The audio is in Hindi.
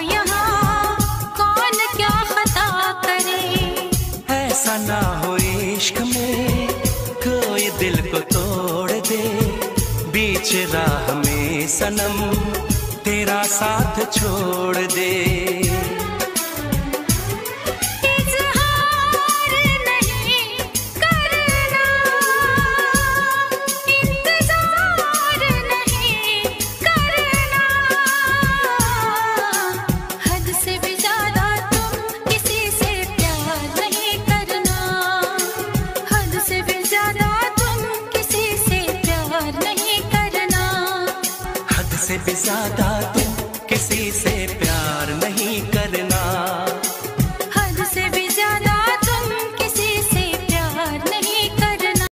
यहाँ कौन क्या करे? ऐसा ना हो इश्क में, कोई दिल को तोड़ दे। बीच राह में सनम तेरा साथ छोड़ दे। से भी ज़्यादा तुम किसी से